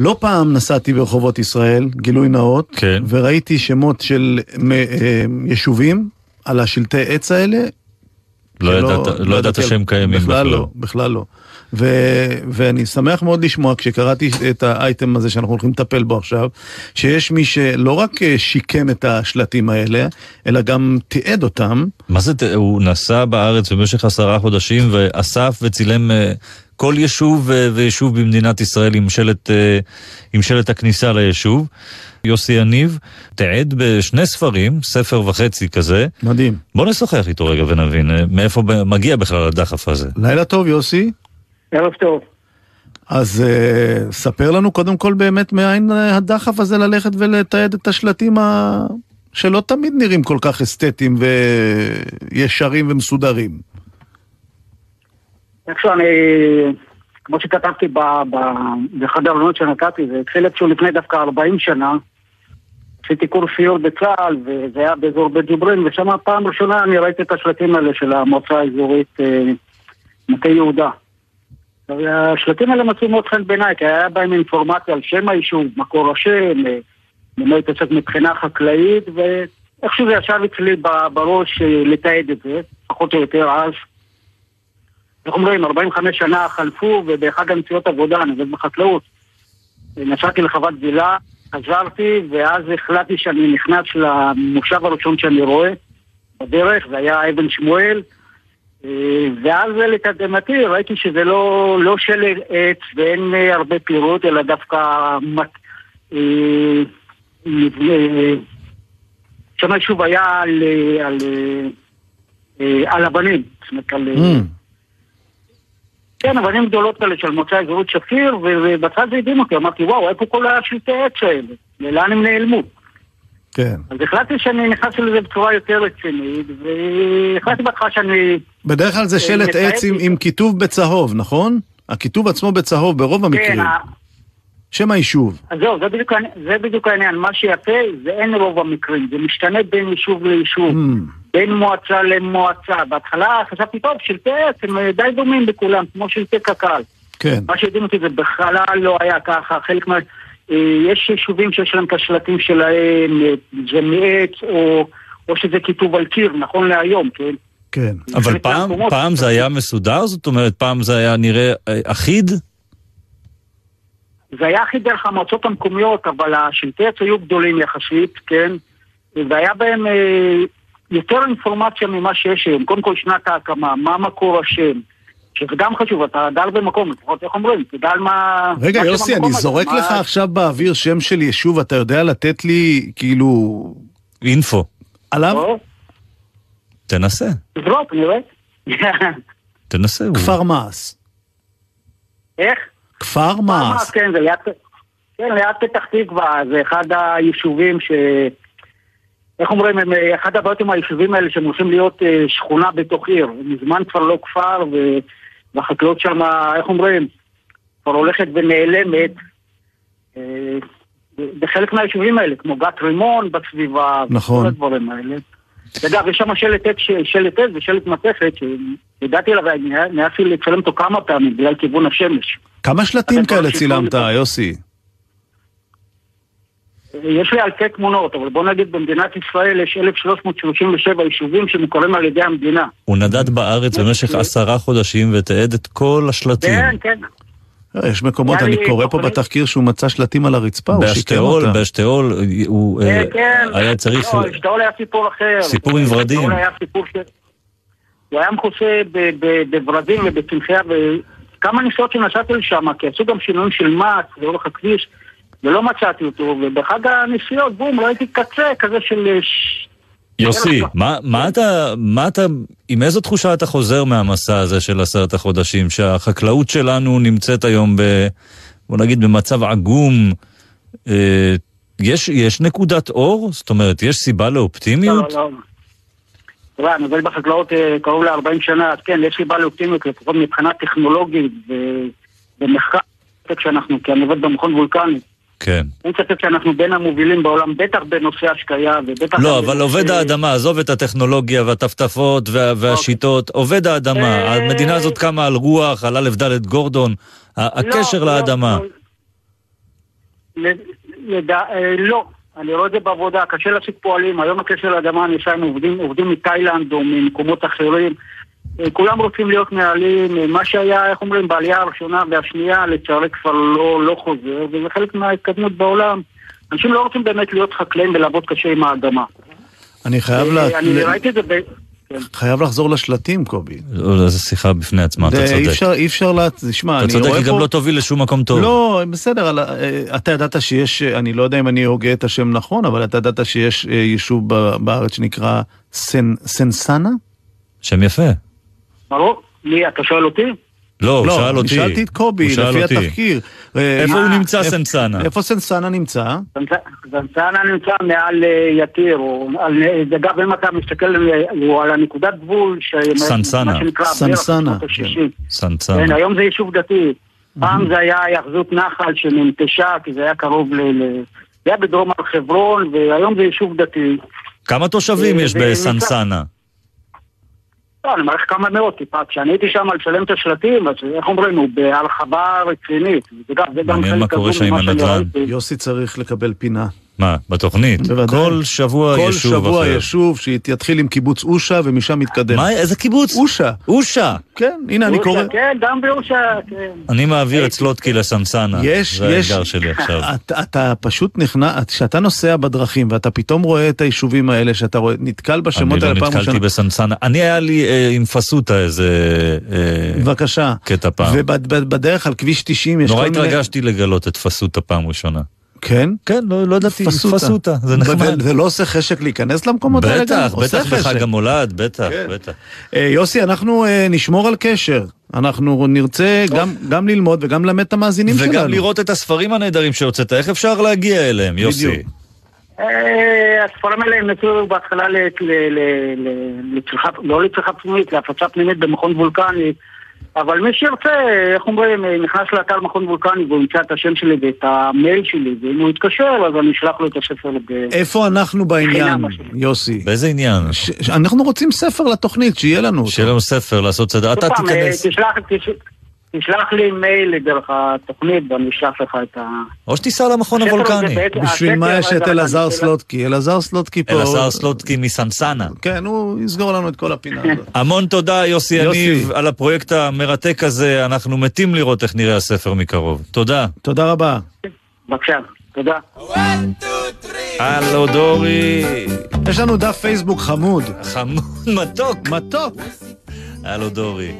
לא פעם נסעתי ברחובות ישראל, גילוי נאות, כן. וראיתי שמות של מ- אה, יישובים על השלטי עץ האלה. לא ידעת- לא ידעת ידעתי- שהם קיימים בכלל בכלל. לא, בכלל לא. ו- ואני שמח מאוד לשמוע כשקראתי את האייטם הזה שאנחנו הולכים לטפל בו עכשיו, שיש מי שלא רק אה, שיקם את השלטים האלה, אלא גם תיעד אותם. מה זה, הוא נסע בארץ במשך עשרה חודשים ואסף וצילם אה, כל יישוב אה, ויישוב במדינת ישראל עם שלט, אה, עם שלט הכניסה ליישוב. יוסי יניב תיעד בשני ספרים, ספר וחצי כזה. מדהים. בוא נשוחח איתו רגע ונבין אה, מאיפה מגיע בכלל הדחף הזה. לילה טוב, יוסי. ערב טוב. אז uh, ספר לנו קודם כל באמת מאין הדחף הזה ללכת ולתעד את השלטים ה... שלא תמיד נראים כל כך אסתטיים וישרים ומסודרים. איכשהו אני, כמו שכתבתי באחד הרעיונות שנתתי, זה התחיל איפשהו לפני דווקא 40 שנה. עשיתי קורס סיור בצה"ל, וזה היה באזור בית ג'וברין, ושם פעם ראשונה אני ראיתי את השלטים האלה של המועצה האזורית אה, מטה יהודה. השלטים האלה מצאו מאוד חן בעיניי, כי היה בהם אינפורמציה על שם היישוב, מקור השם, אה, במה התעסק מבחינה חקלאית, ואיכשהו זה ישב אצלי בראש אה, לתעד את זה, פחות או יותר אז. איך אומרים, 45 שנה חלפו, ובאחד הנסיעות עבודה, אני עובד בחקלאות. נסעתי לחוות גדילה, חזרתי, ואז החלטתי שאני נכנס למושב הראשון שאני רואה בדרך, זה היה אבן שמואל. אה, ואז לתדהמתי ראיתי שזה לא, לא שלג עץ ואין הרבה פירוט, אלא דווקא מת, אה, אה, שם היישוב היה על, על, אה, על אבנים, זאת אומרת על... Mm. כן, אבנים גדולות כאלה של מוצא אזורית שפיר, ובצד זה הדהים אותי, אמרתי, וואו, איפה כל השלטי עץ האלה? ולאן הם נעלמו? כן. אז החלטתי שאני נכנס לזה בצורה יותר רצינית, והחלטתי בהתחלה שאני... בדרך כלל זה אה, שלט עץ עם. עם כיתוב בצהוב, נכון? הכיתוב עצמו בצהוב ברוב המקרים. כן, שם היישוב. אז זהו, זה בדיוק, זה בדיוק העניין. מה שיפה, זה אין רוב המקרים, זה משתנה בין יישוב ליישוב, Mm. בין מועצה למועצה. בהתחלה חשבתי, טוב, שלטי עץ הם אה, די דומים בכולם, כמו שלטי קק"ל. כן. מה שהדהים אותי זה בכלל לא היה ככה, חלק מה... אה, יש יישובים שיש להם את השלטים שלהם, אה, זה מעץ, או, או שזה כיתוב על קיר, נכון להיום, כן? כן. אבל פעם, פעם זה היה מסודר? זאת אומרת, פעם זה היה נראה אה, אחיד? זה היה הכי דרך המועצות המקומיות, אבל השלטי עץ היו גדולים יחסית, כן? והיה בהם אה, יותר אינפורמציה ממה שיש היום. קודם כל שנת ההקמה, מה מקור השם. שזה גם חשוב, אתה גר במקום, לפחות איך אומרים, תדע על מה... רגע, מה יוסי, אני הזה, זורק מה- לך עכשיו באוויר שם של יישוב, אתה יודע לתת לי, כאילו, אינפו. עליו? או, תנסה, תזרוק, נראה. תנסה. כפר מעש. איך? כפר מעש. כן, זה ליד, כן, ליד פתח תקווה, זה אחד היישובים ש... איך אומרים, הם, אה, אחד הבעיות עם היישובים האלה שהם הולכים להיות אה, שכונה בתוך עיר. מזמן כבר לא כפר, ו... והחקלאות שם, איך אומרים, כבר הולכת ונעלמת. אה, בחלק מהיישובים האלה, כמו גת רימון בסביבה, נכון. וכל הדברים האלה. אגב, יש שם שלט עץ, שלט עץ ושלט מתכת, שהגעתי אליו, נאלצתי לצלם אותו כמה פעמים בגלל כיוון השמש. כמה שלטים כאלה צילמת. יוסי? יש לי אלפי תמונות, אבל בוא נגיד במדינת ישראל יש 1,337 יישובים שמוכרים על ידי המדינה. הוא נדד בארץ במשך עשרה חודשים ותיעד את כל השלטים. כן, כן. אה, יש מקומות, אני קורא פה בתחקיר שהוא מצא שלטים על הרצפה, הוא שיקם באשתאול, אותם. באשתאול הוא כן, אה, כן. היה צריך... לא, אשתאול היה סיפור אחר. סיפור עם ורדים. הוא היה מכוסה ב- ב- בברזים ובצמחייה, וכמה נסיעות שנסעתי לשם, כי עשו גם שינויים של מס לאורך הכביש, ולא מצאתי אותו, ובאחד הנסיעות, בום, ראיתי קצה כזה של... אה, יוסי. מה, מה אתה, מה אתה, עם איזו תחושה אתה חוזר מהמסע הזה של עשרת החודשים, שהחקלאות שלנו נמצאת היום ב... בוא נגיד במצב עגום, אה, יש, יש נקודת אור? זאת אומרת, יש סיבה לא, לאופטימיות? לא, לא. תראה, אני עובד בחקלאות אה, קרוב ל-40 שנה, אז כן, יש סיבה לאופטימיות, לפחות מבחינה טכנולוגית ומחקר, כשאנחנו, כי אני עובד במכון וולקני. כן. אין ספק שאנחנו בין המובילים בעולם, בטח בנושא השקיה ובטח... לא, אבל בנושא- עובד האדמה, עזוב את הטכנולוגיה והטפטפות וה, והשיטות, עובד האדמה. אה, המדינה הזאת קמה על רוח, על א' ד' גורדון, לא, הקשר לא, לאדמה. לא. לא. אני רואה את זה בעבודה, קשה להשיג פועלים, היום הקשר לאדמה נשארנו עובדים, עובדים מתאילנד או ממקומות אחרים. אה, כולם רוצים להיות מנהלים, אה, מה שהיה, איך אומרים, בעלייה הראשונה והשנייה, לצערי כבר לא, לא חוזר, וזה חלק מההתקדמות בעולם. אנשים לא רוצים באמת להיות חקלאים ולעבוד קשה עם האדמה. אני חייב לה... אה, אני ראיתי את זה ב... כן. חייב לחזור לשלטים, קובי. זו שיחה בפני עצמה, אתה צודק. אי אפשר, אי אפשר לה... תשמע, אני רואה פה... אתה צודק, היא גם לא תוביל לשום מקום טוב. לא, בסדר, אתה ידעת שיש, אני לא יודע אם אני הוגה את השם נכון, אבל אתה ידעת שיש יישוב בארץ שנקרא סנסנה? שם יפה. ברור. מי, אתה שואל אותי? לא, הוא לא, שאל אותי. שאלתי את קובי, לפי התחקיר. איפה הוא נמצא סנסנה? איפה סנסנה נמצא? סנסנה נמצא מעל אה, יתיר, זה גם אם אתה מסתכל, הוא על הנקודת גבול, סנסנה. סנסנה. סנסנה. כן, היום זה יישוב דתי. פעם זה היה היאחזות נחל שננטשה, כי זה היה קרוב ל... זה היה בדרום הר חברון, והיום זה יישוב דתי. כמה תושבים יש בסנסנה? לא, אני מעריך כמה מאות טיפה. כשאני הייתי שם לשלם את השלטים, אז איך אומרים, הוא בהרחבה רצינית. מעניין מה קורה שם עם הנדל"ן. יוסי צריך לקבל פינה. מה, בתוכנית? בוודאי. כל שבוע כל יישוב אחר. כל שבוע יישוב שיתחיל עם קיבוץ אושה ומשם יתקדם. מה, איזה קיבוץ? אושה. אושה. כן, הנה אני קורא. כן, גם באושה, כן. אני מעביר את סלוטקי לסנסנה. יש, זה יש. זה האתגר שלי עכשיו. אתה, אתה פשוט נכנע, כשאתה נוסע בדרכים ואתה פתאום רואה את היישובים האלה, שאתה רואה, נתקל בשמות האלה פעם ראשונה. אני לא נתקלתי בסנסנה. אני היה לי אה, עם פסוטה איזה... אה, בבקשה. קטע פעם. ובדרך על כביש 90 יש כל מיני... נורא התרגשתי לגלות את פסוטה פעם ראשונה. כן? כן, לא, לא ידעתי, פסוטה, זה נחמד. זה לא עושה חשק להיכנס למקומות האלה גם? בטח, בטח בחג המולד, בטח, כן. בטח. אה, יוסי, אנחנו אה, נשמור על קשר. אנחנו נרצה גם, גם ללמוד וגם ללמד את המאזינים וגם שלנו. וגם לראות את הספרים הנהדרים שהוצאת, איך אפשר להגיע אליהם, יוסי? בדיוק. אה, הספרים האלה הם נצאו בהתחלה לא לצריכה פנימית, להפצה פנימית במכון וולקני. אבל מי שירצה, איך אומרים, נכנס לאתר מכון וולקני והוא ימצא את השם שלי ואת המייל שלי, ואם הוא יתקשר, אז אני אשלח לו את הספר. איפה אנחנו בעניין, יוסי? באיזה עניין? אנחנו רוצים ספר לתוכנית, שיהיה לנו שיהיה לנו ספר, לעשות סדר. אתה תיכנס... תשלח לי מייל דרך התוכנית ואני אשלח לך את ה... או שתיסע למכון הוולקני. בשביל מה יש את אלעזר סלוטקי? אלעזר סלוטקי פה... אלעזר סלוטקי מסנסנה. כן, הוא יסגור לנו את כל הפינה הזאת. המון תודה, יוסי יניב, על הפרויקט המרתק הזה. אנחנו מתים לראות איך נראה הספר מקרוב. תודה. תודה רבה. בבקשה, תודה. הלו דורי. יש לנו דף פייסבוק חמוד. חמוד, מתוק. מתוק. הלו דורי.